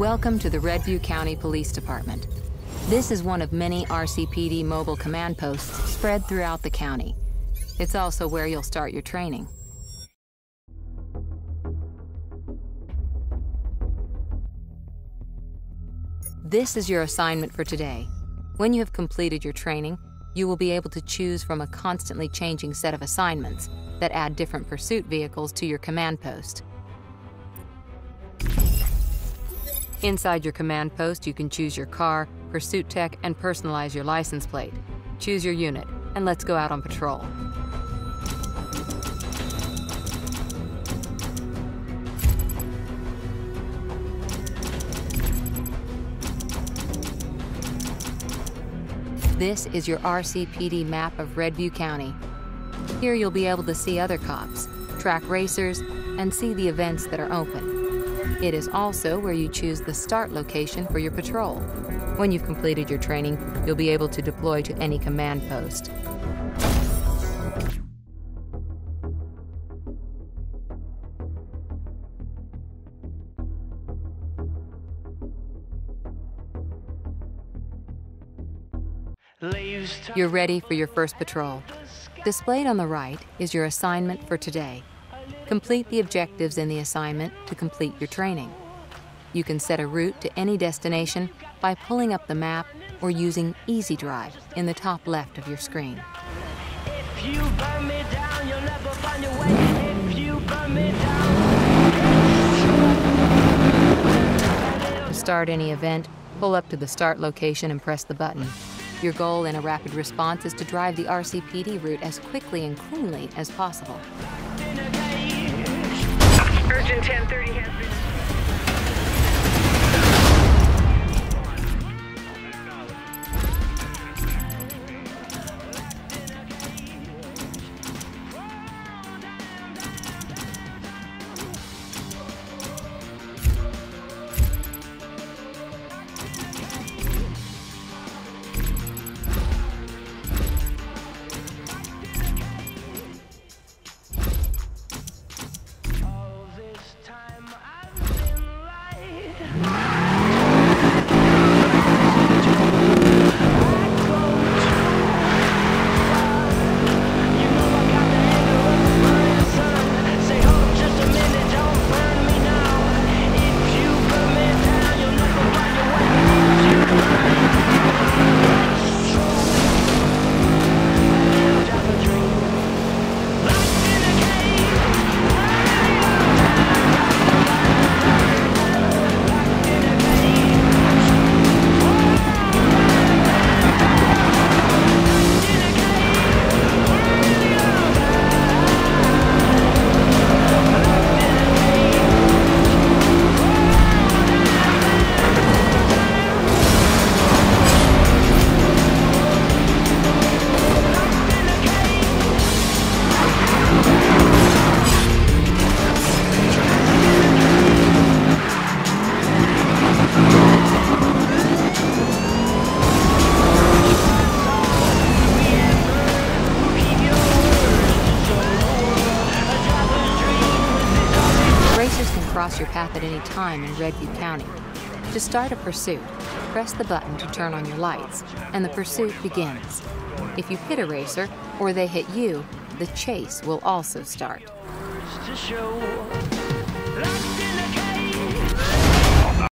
Welcome to the Redview County Police Department. This is one of many RCPD mobile command posts spread throughout the county. It's also where you'll start your training. This is your assignment for today. When you have completed your training, you will be able to choose from a constantly changing set of assignments that add different pursuit vehicles to your command post. Inside your command post, you can choose your car, pursuit tech, and personalize your license plate. Choose your unit, and let's go out on patrol. This is your RCPD map of Redview County. Here you'll be able to see other cops, track racers, and see the events that are open. It is also where you choose the start location for your patrol. When you've completed your training, you'll be able to deploy to any command post. You're ready for your first patrol. Displayed on the right is your assignment for today. Complete the objectives in the assignment to complete your training. You can set a route to any destination by pulling up the map or using Easy Drive in the top left of your screen. To start any event, pull up to the start location and press the button. Your goal in a rapid response is to drive the RCPD route as quickly and cleanly as possible. Urgent 1030 has been... your path at any time in Redview County. To start a pursuit, press the button to turn on your lights, and the pursuit begins. If you hit a racer or they hit you, the chase will also start. to show. Locked in a cage.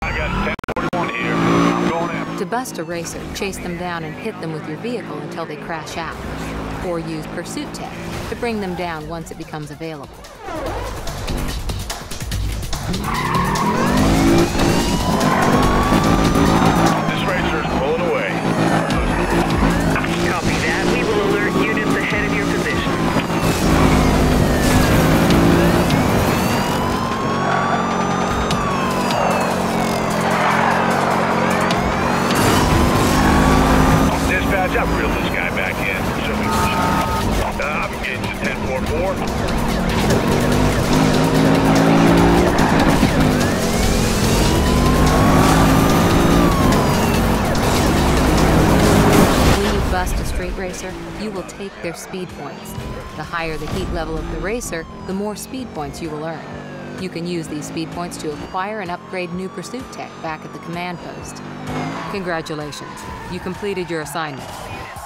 I got 1041 here. I'm going after. To bust a racer, chase them down and hit them with your vehicle until they crash out. Or use Pursuit Tech to bring them down once it becomes available. This racer's pulling away. Copy that. We will alert units ahead of your position. Dispatch, I've reeled this guy back in. Uh, I'm engaged at 1044. Racer, you will take their speed points. The higher the heat level of the racer, the more speed points you will earn. You can use these speed points to acquire and upgrade new pursuit tech back at the command post. Congratulations, you completed your assignment.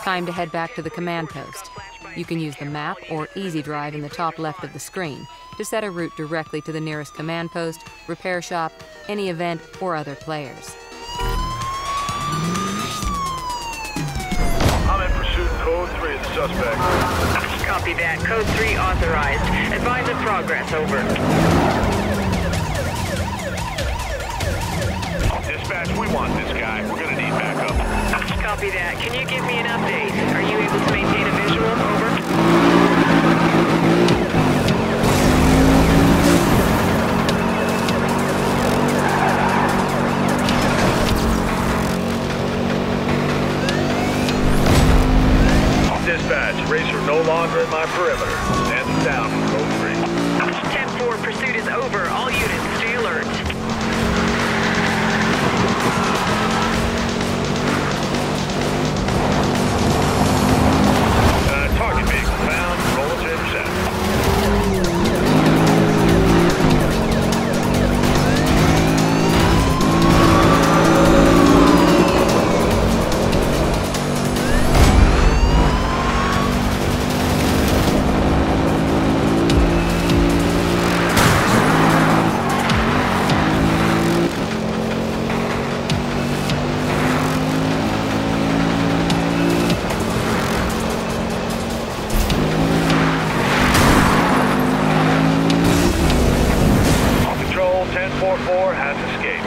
Time to head back to the command post. You can use the map or Easy Drive in the top left of the screen to set a route directly to the nearest command post, repair shop, any event, or other players. Suspect. Copy that. Code 3 authorized. Advise of progress. Over. Dispatch, we want this guy. We're gonna need backup. Copy that. Can you give me an update? Are you able to maintain a visual? 1044 has escaped.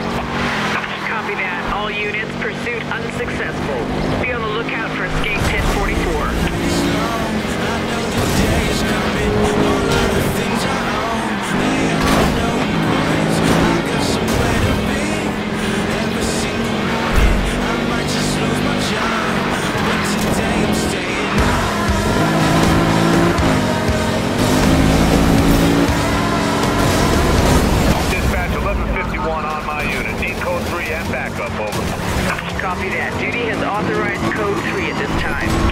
Copy that. All units, pursuit unsuccessful. Be on the lookout for escape 1044. Code 3 and backup, over. Copy that. Duty has authorized code 3 at this time.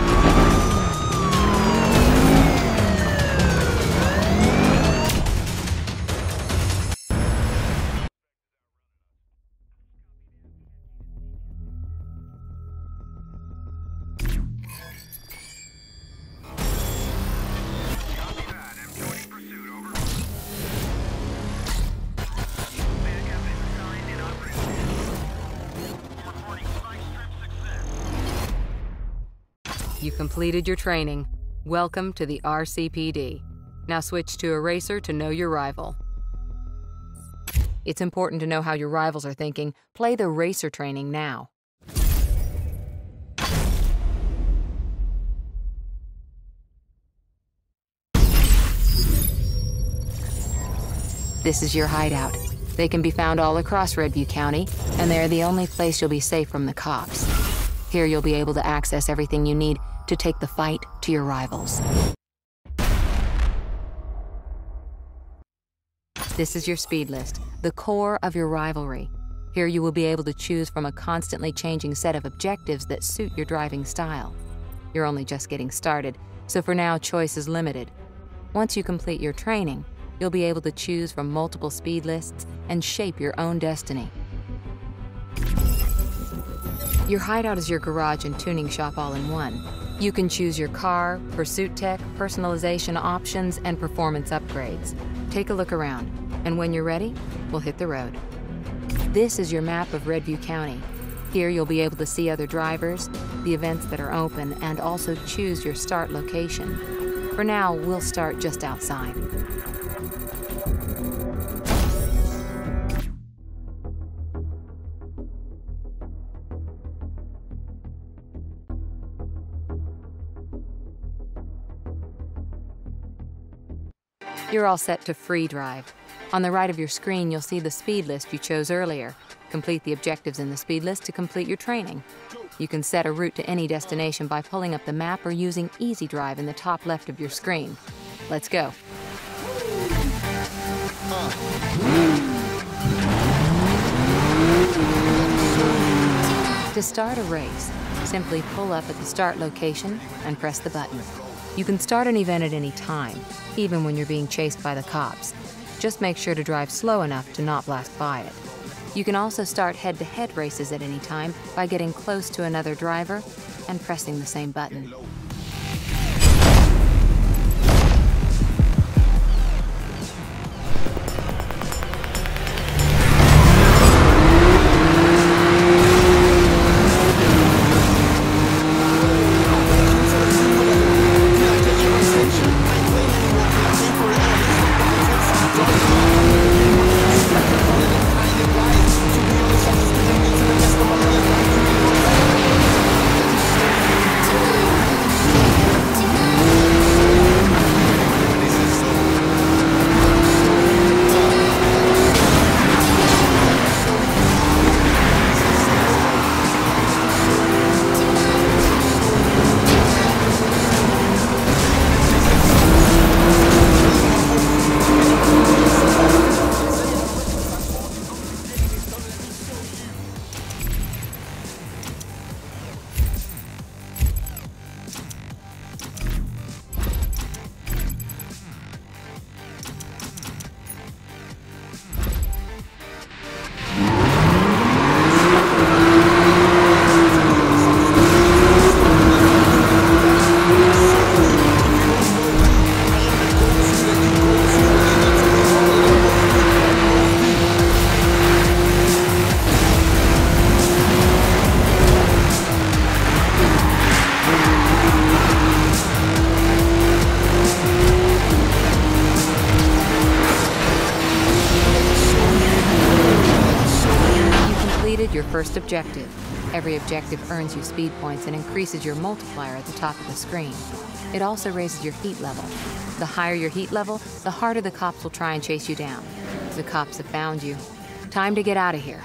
You completed your training. Welcome to the RCPD. Now switch to Eraser to know your rival. It's important to know how your rivals are thinking. Play the racer training now. This is your hideout. They can be found all across Redview County, and they're the only place you'll be safe from the cops. Here you'll be able to access everything you need to take the fight to your rivals. This is your speed list, the core of your rivalry. Here you will be able to choose from a constantly changing set of objectives that suit your driving style. You're only just getting started, so for now, choice is limited. Once you complete your training, you'll be able to choose from multiple speed lists and shape your own destiny. Your hideout is your garage and tuning shop all in one. You can choose your car, pursuit tech, personalization options, and performance upgrades. Take a look around, and when you're ready, we'll hit the road. This is your map of Redview County. Here you'll be able to see other drivers, the events that are open, and also choose your start location. For now, we'll start just outside. You're all set to free drive. On the right of your screen, you'll see the speed list you chose earlier. Complete the objectives in the speed list to complete your training. You can set a route to any destination by pulling up the map or using Easy Drive in the top left of your screen. Let's go. To start a race, simply pull up at the start location and press the button. You can start an event at any time, even when you're being chased by the cops. Just make sure to drive slow enough to not blast by it. You can also start head to head races at any time by getting close to another driver and pressing the same button. Objective. Every objective earns you speed points and increases your multiplier at the top of the screen. It also raises your heat level. The higher your heat level, the harder the cops will try and chase you down. The cops have found you. Time to get out of here.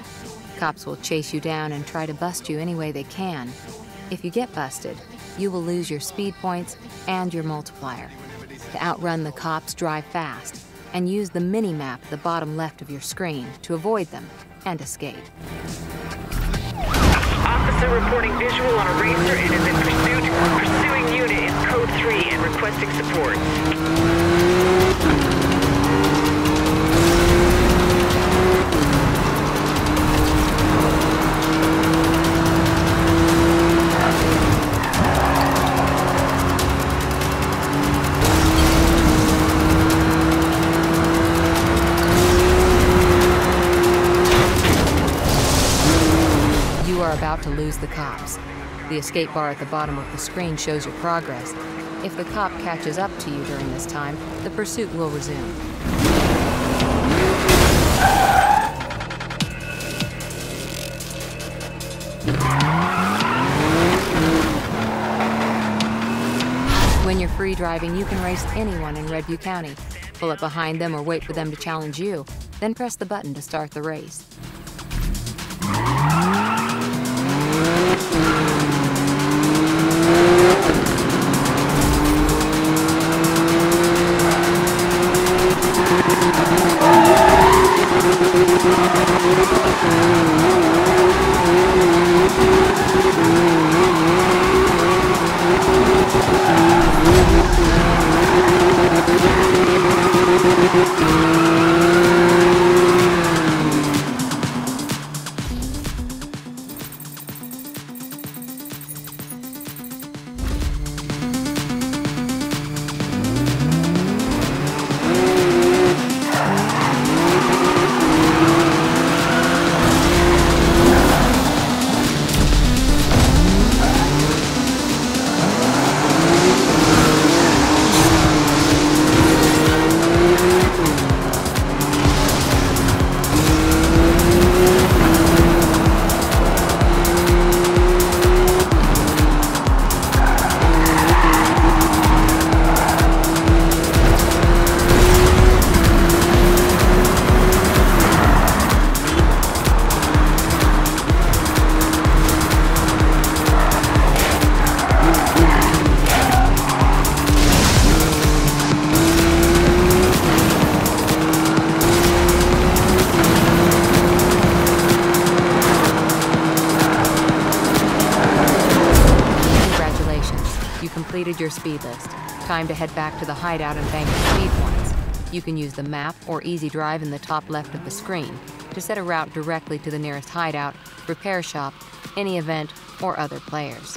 Cops will chase you down and try to bust you any way they can. If you get busted, you will lose your speed points and your multiplier. To outrun the cops, drive fast and use the mini map at the bottom left of your screen to avoid them and escape. Officer reporting visual on a racer and is in pursuit. Pursuing unit is code 3 and requesting support. Escape bar at the bottom of the screen shows your progress. If the cop catches up to you during this time, the pursuit will resume. When you're free driving, you can race anyone in Redview County. Pull up behind them or wait for them to challenge you, then press the button to start the race. Your speed list. Time to head back to the hideout and bank your speed points. You can use the map or Easy Drive in the top left of the screen to set a route directly to the nearest hideout, repair shop, any event, or other players.